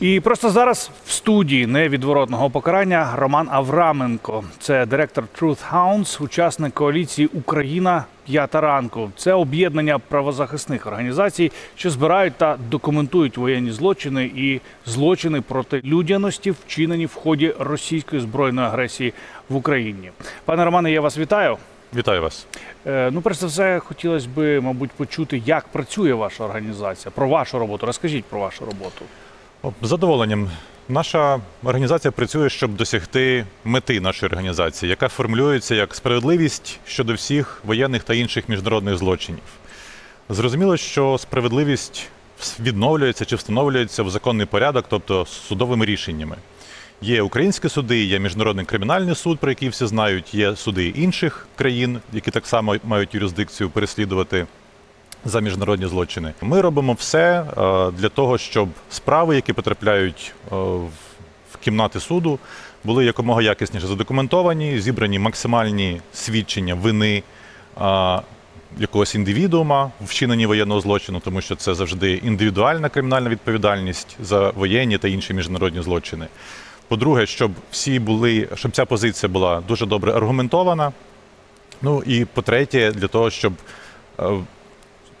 І просто зараз в студії невідворотного покарання Роман Авраменко. Це директор Truth Hounds, учасник коаліції Україна п'ята ранку. Це об'єднання правозахисних організацій, що збирають та документують воєнні злочини і злочини проти людяності, вчинені в ході російської збройної агресії в Україні. Пане Романе, я вас вітаю. Вітаю вас. Е, Ну, перш за все, хотілося б, мабуть, почути, як працює ваша організація, про вашу роботу. Розкажіть про вашу роботу. З задоволенням. Наша організація працює, щоб досягти мети нашої організації, яка формулюється як справедливість щодо всіх воєнних та інших міжнародних злочинів. Зрозуміло, що справедливість відновлюється чи встановлюється в законний порядок, тобто судовими рішеннями. Є українські суди, є міжнародний кримінальний суд, про який всі знають, є суди інших країн, які так само мають юрисдикцію переслідувати за міжнародні злочини. Ми робимо все е, для того, щоб справи, які потрапляють е, в кімнати суду, були якомога якісніше задокументовані, зібрані максимальні свідчення вини е, якогось індивідуума вчиненні воєнного злочину, тому що це завжди індивідуальна кримінальна відповідальність за воєнні та інші міжнародні злочини. По-друге, щоб всі були, щоб ця позиція була дуже добре аргументована. Ну і по-третє, для того, щоб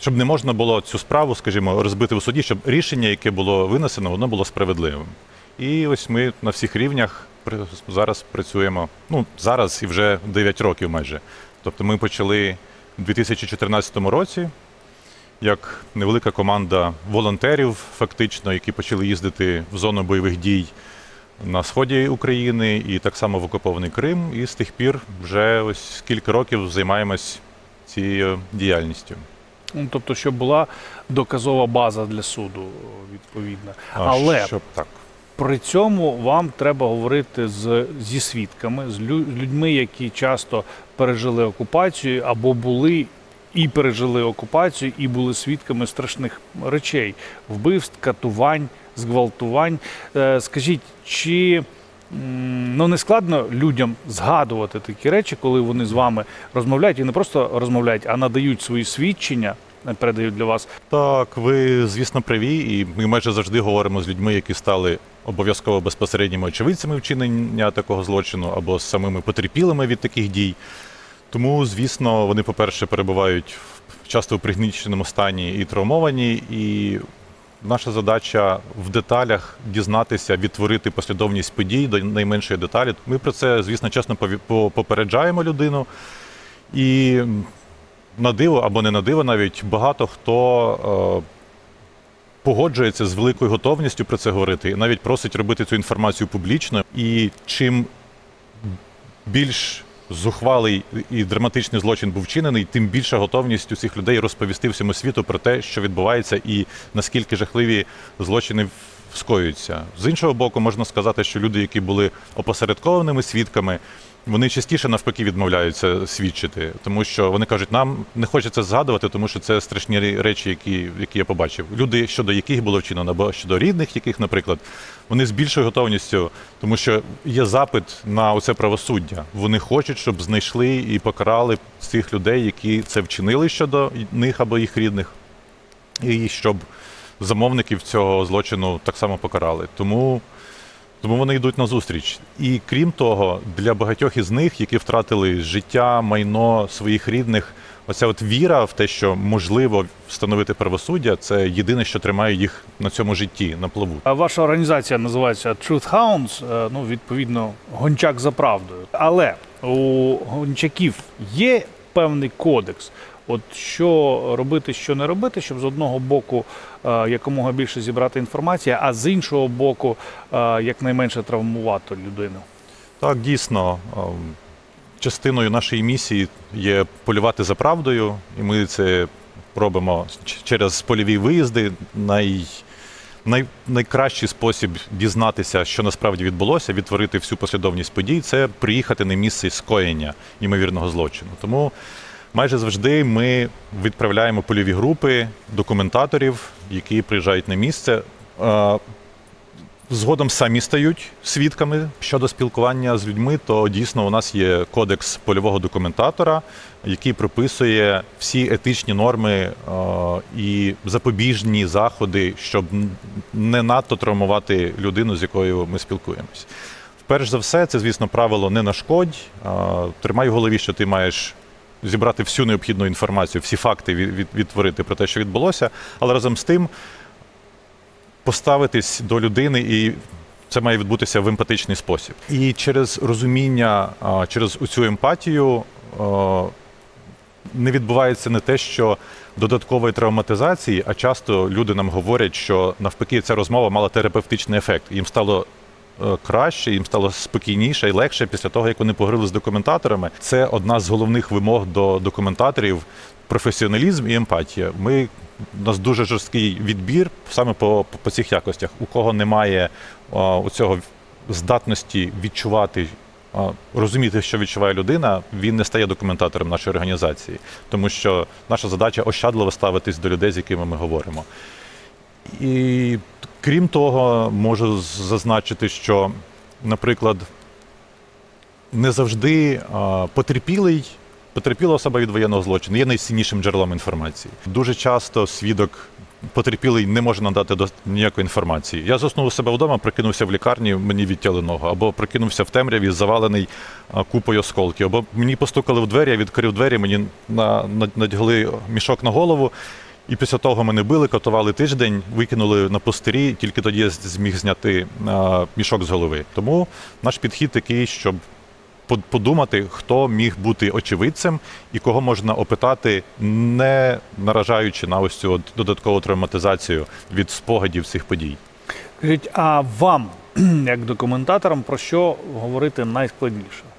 щоб не можна було цю справу, скажімо, розбити у суді, щоб рішення, яке було винесено, воно було справедливим. І ось ми на всіх рівнях зараз працюємо. Ну, зараз і вже 9 років майже. Тобто ми почали у 2014 році як невелика команда волонтерів, фактично, які почали їздити в зону бойових дій на сході України і так само в окупований Крим. І з тих пір вже ось кілька років займаємось цією діяльністю. Ну, тобто, щоб була доказова база для суду, відповідно. А Але щоб так. при цьому вам треба говорити з, зі свідками, з людьми, які часто пережили окупацію або були і пережили окупацію, і були свідками страшних речей: вбивств, катувань, зґвалтувань. Е, Скажіть, чи ну не складно людям згадувати такі речі, коли вони з вами розмовляють і не просто розмовляють, а надають свої свідчення, е, передають для вас. Так, ви, звісно, праві, і ми майже завжди говоримо з людьми, які стали обов'язково безпосередніми очевидцями вчинення такого злочину або з самими потерпілими від таких дій. Тому, звісно, вони, по-перше, перебувають часто в пригніченому стані і травмовані, і наша задача в деталях дізнатися, відтворити послідовність подій до найменшої деталі. Ми про це, звісно, чесно попереджаємо людину. І на диво або не на диво, навіть багато хто е, погоджується з великою готовністю про це говорити, і навіть просить робити цю інформацію публічно. І чим більш зухвалий і драматичний злочин був вчинений, тим більша готовність у цих людей розповісти всьому світу про те, що відбувається, і наскільки жахливі злочини скоюються. З іншого боку, можна сказати, що люди, які були опосередкованими свідками, вони частіше навпаки відмовляються свідчити, тому що вони кажуть, нам не хочеться згадувати, тому що це страшні речі, які, які я побачив. Люди, щодо яких було вчинено, або щодо рідних, яких, наприклад, вони з більшою готовністю, тому що є запит на оце правосуддя. Вони хочуть, щоб знайшли і покарали цих людей, які це вчинили щодо них або їх рідних, і щоб замовників цього злочину так само покарали. Тому. Тому вони йдуть на зустріч. І крім того, для багатьох із них, які втратили життя, майно своїх рідних, оця от віра в те, що можливо встановити правосуддя, це єдине, що тримає їх на цьому житті, на плаву. А Ваша організація називається Truth Hounds, е, ну відповідно, гончак за правдою. Але у гончаків є певний кодекс. От що робити, що не робити, щоб з одного боку е, якомога більше зібрати інформації, а з іншого боку, е, якнайменше травмувати людину. Так, дійсно, ем, частиною нашої місії є полювати за правдою, і ми це робимо через польові виїзди. Най... Най... Найкращий спосіб дізнатися, що насправді відбулося, відтворити всю послідовність подій, це приїхати на місце скоєння ймовірного злочину. Тому майже завжди ми відправляємо польові групи документаторів, які приїжджають на місце. Е, згодом самі стають свідками щодо спілкування з людьми, то дійсно у нас є кодекс польового документатора, який прописує всі етичні норми е, і запобіжні заходи, щоб не надто травмувати людину, з якою ми спілкуємось. Перш за все, це, звісно, правило не нашкодь. Тримай в голові, що ти маєш зібрати всю необхідну інформацію, всі факти від, від, відтворити про те, що відбулося, але разом з тим поставитись до людини і. Це має відбутися в емпатичний спосіб. І через розуміння, через цю емпатію не відбувається не те, що додаткової травматизації, а часто люди нам говорять, що навпаки ця розмова мала терапевтичний ефект. Їм стало краще, їм стало спокійніше і легше після того, як вони поговорили з документаторами. Це одна з головних вимог до документаторів професіоналізм і емпатія. Ми у нас дуже жорсткий відбір саме по, по, цих якостях. У кого немає у цього здатності відчувати, розуміти, що відчуває людина, він не стає документатором нашої організації, тому що наша задача ощадливо ставитись до людей, з якими ми говоримо. І крім того, можу зазначити, що, наприклад, не завжди потерпілий. Потерпіла особа від воєнного злочину є найціннішим джерелом інформації. Дуже часто свідок потерпілий не може надати до ніякої інформації. Я заснув себе вдома, прикинувся в лікарні, мені відтяли ногу, або прикинувся в темряві, завалений купою осколків, або мені постукали в двері, я відкрив двері, мені на, на, надягли мішок на голову. І після того мене били, катували тиждень, викинули на пустирі, тільки тоді я зміг зняти мішок з голови. Тому наш підхід такий, щоб подумати, хто міг бути очевидцем і кого можна опитати, не наражаючи на ось цю додаткову травматизацію від спогадів цих подій. Скажіть, а вам, як документаторам, про що говорити найскладніше?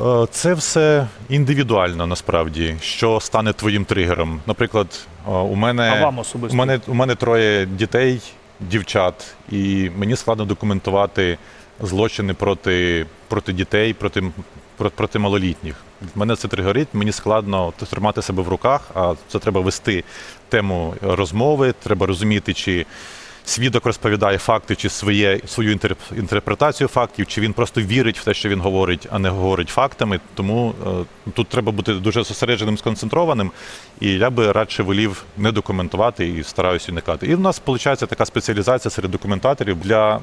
Е, Це все індивідуально насправді, що стане твоїм тригером. Наприклад, е, у мене А вам особисто? у мене у мене троє дітей, дівчат, і мені складно документувати злочини проти, проти дітей, проти, про- проти малолітніх. Мене це тригерить, мені складно тримати себе в руках, а це треба вести тему розмови, треба розуміти, чи свідок розповідає факти, чи своє, свою інтерп- інтерпретацію фактів, чи він просто вірить в те, що він говорить, а не говорить фактами. Тому е, тут треба бути дуже зосередженим, сконцентрованим. І я би радше волів не документувати і стараюся уникати. І в нас виходить така спеціалізація серед документаторів для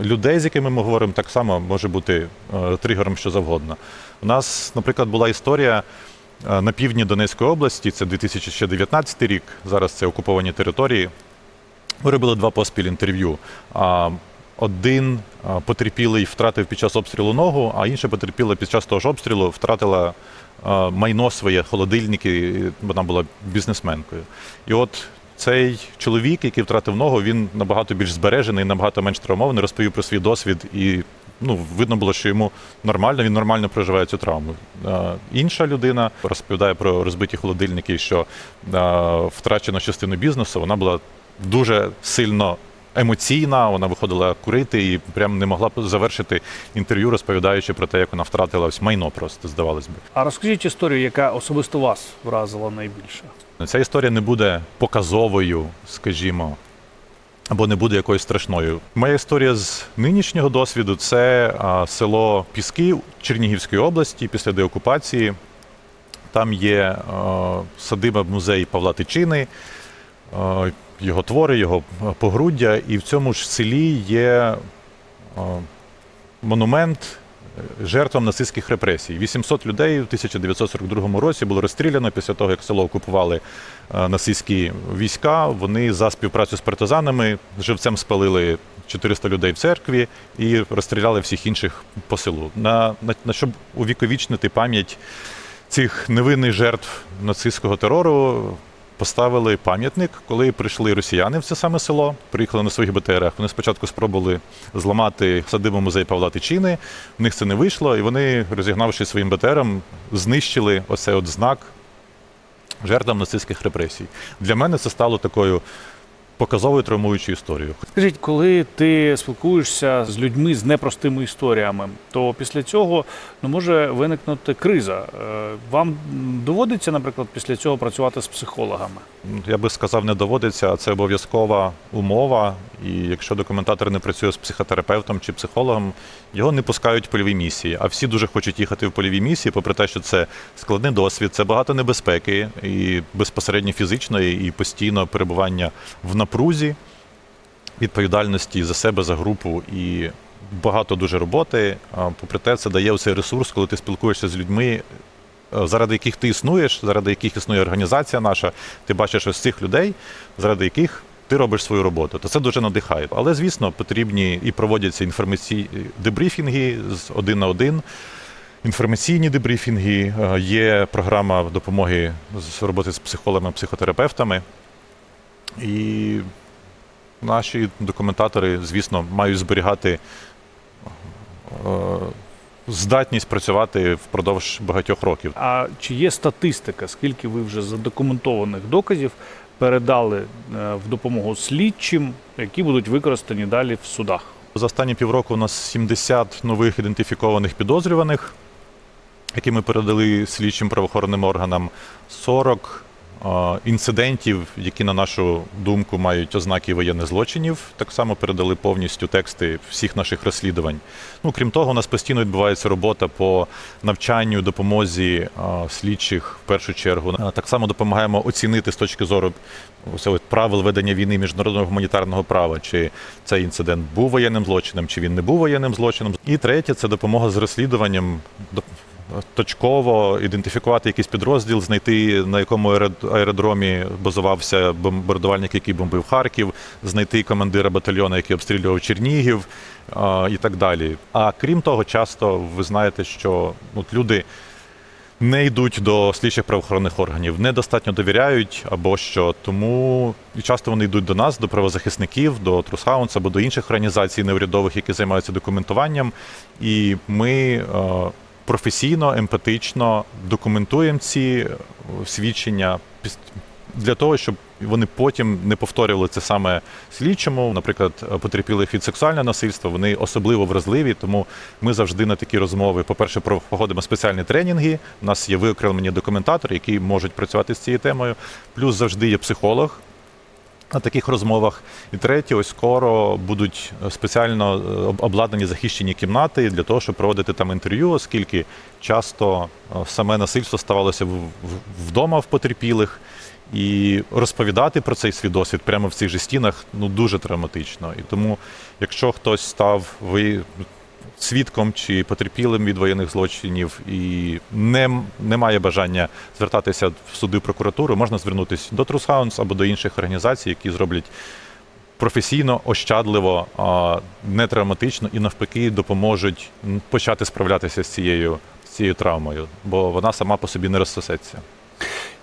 людей, з якими ми говоримо, так само може бути е, тригером що завгодно. У нас, наприклад, була історія. е, На півдні Донецької області, це 2019 рік, зараз це окуповані території. Ми робили два поспіль інтерв'ю. Один потерпілий втратив під час обстрілу ногу, а інша потерпіла під час того ж обстрілу втратила майно своє, холодильники, вона була бізнесменкою. І от цей чоловік, який втратив ногу, він набагато більш збережений, набагато менш травмований, розповів про свій досвід і. Ну, видно було, що йому нормально, він нормально проживає цю травму. Інша людина розповідає про розбиті холодильники, що втрачено частину бізнесу. Вона була дуже сильно емоційна. Вона виходила курити і прям не могла завершити інтерв'ю, розповідаючи про те, як вона втратила ось майно, просто здавалось би. А розкажіть історію, яка особисто вас вразила найбільше. Ця історія не буде показовою, скажімо. Або не буде якоюсь страшною. Моя історія з нинішнього досвіду це а, село Піски Чернігівської області після деокупації. Там є а, садиба музей Павла Тичини, його твори, його погруддя. І в цьому ж селі є монумент е, жертвам нацистських репресій. 800 людей в 1942 році було розстріляно після того, як село окупували е, нацистські війська. Вони за співпрацю з партизанами живцем спалили 400 людей в церкві і розстріляли всіх інших по селу. На, на, на щоб увіковічнити пам'ять цих невинних жертв нацистського терору. Поставили пам'ятник, коли прийшли росіяни в це саме село, приїхали на своїх БТРах. Вони спочатку спробували зламати садибу музей Павла Тичини. В них це не вийшло, і вони, розігнавши своїм БТРом, знищили оцей от знак жертвам нацистських репресій. Для мене це стало такою показовою травмуючою історією. Скажіть, коли ти спілкуєшся з людьми з непростими історіями, то після цього ну, може виникнути криза. Е, Вам доводиться, наприклад, після цього працювати з психологами? Я би сказав, не доводиться, а це обов'язкова умова. І якщо документатор не працює з психотерапевтом чи психологом, його не пускають в польові місії. А всі дуже хочуть їхати в польові місії, попри те, що це складний досвід, це багато небезпеки і безпосередньо фізичної, і постійно перебування в напрузі, відповідальності за себе, за групу і багато дуже роботи. Попри те, це дає оцей ресурс, коли ти спілкуєшся з людьми. е, Заради яких ти існуєш, заради яких існує організація наша, ти бачиш ось цих людей, заради яких ти робиш свою роботу. То це дуже надихає. Але, звісно, потрібні і проводяться інформаційні дебрифінги з один на один. Інформаційні дебрифінги, Е, є програма допомоги з роботи з психологами, психотерапевтами. І наші документатори, звісно, мають зберігати е, здатність працювати впродовж багатьох років. А чи є статистика, скільки ви вже задокументованих доказів передали е, в допомогу слідчим, які будуть використані далі в судах? За останні півроку у нас 70 нових ідентифікованих підозрюваних, які ми передали слідчим правоохоронним органам, 40 е, інцидентів, які, на нашу думку, мають ознаки воєнних злочинів. Так само передали повністю тексти всіх наших розслідувань. Ну, крім того, у нас постійно відбувається робота по навчанню, допомозі слідчих в першу чергу. Так само допомагаємо оцінити з точки зору правил ведення війни міжнародного гуманітарного права, чи цей інцидент був воєнним злочином, чи він не був воєнним злочином. І третє це допомога з розслідуванням. Точково ідентифікувати якийсь підрозділ, знайти на якому аерод- аеродромі базувався бомбардувальник, який бомбив Харків, знайти командира батальйону, який обстрілював Чернігів і так далі. А крім того, часто ви знаєте, що от люди не йдуть до слідчих правоохоронних органів, недостатньо довіряють або що. Тому і часто вони йдуть до нас, до правозахисників, до Трусхаунс або до інших організацій неурядових, які займаються документуванням. І ми професійно, емпатично документуємо ці е, свідчення для того, щоб вони потім не повторювали це саме слідчому. Наприклад, потерпілих від сексуального насильства, вони особливо вразливі, тому ми завжди на такі розмови, по-перше, проходимо спеціальні тренінги. У нас є виокремлені документатори, які можуть працювати з цією темою. Плюс завжди є психолог, на таких розмовах. І третє, ось скоро будуть спеціально е, обладнані захищені кімнати для того, щоб проводити там інтерв'ю, оскільки часто е, саме насильство ставалося вдома в потерпілих. І розповідати про цей свій досвід прямо в цих же стінах ну дуже травматично. І тому, якщо хтось став ви свідком чи потерпілим від воєнних злочинів і не, не має бажання звертатися в суди прокуратуру, можна звернутися до Трусхаунс або до інших організацій, які зроблять професійно, ощадливо, а, не травматично і навпаки допоможуть почати справлятися з цією, з цією травмою, бо вона сама по собі не розсосеться.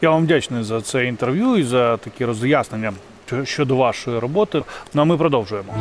Я вам вдячний за це інтерв'ю і за такі роз'яснення щодо вашої роботи. Ну а ми продовжуємо.